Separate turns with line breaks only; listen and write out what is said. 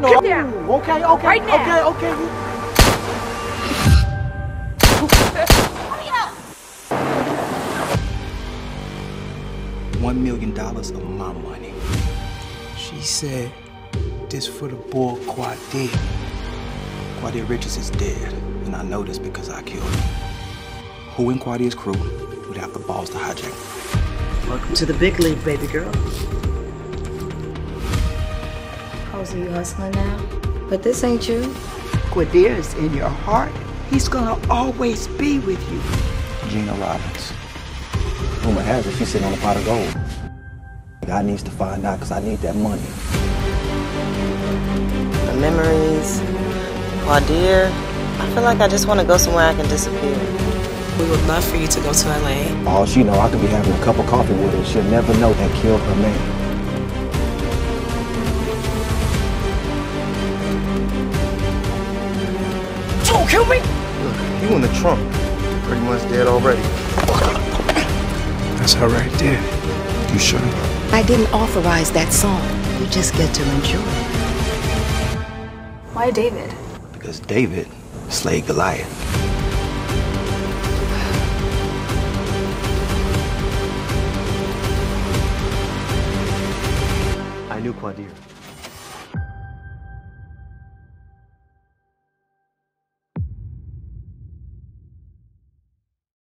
down.
Okay, okay,
Right now.
okay, okay. One million dollars of my money. She said, this for the boy Quadir. Quadir Richards is dead, and I know this because I killed him. Who in Quadir's crew would have the balls to hijack?
Welcome to the big league, baby girl.
Oh, so you hustling now? But this ain't you.
Quadir is in your heart. He's gonna always be with you.
Gena Robbins. Rumor has it she's sitting on a pot of gold. God needs to find out because I need that money.
The memories, Quadir. I feel like I just want to go somewhere I can disappear.
We would love for you to go to LA.
All she know, I could be having a cup of coffee with her. She'll never know that killed her man.
Kill me.
Look, You in the trunk. Pretty much dead already.
That's her right there. You sure?
I didn't authorize that song. You just get to enjoy it.
Why David?
Because David slayed Goliath.
I knew Quadir.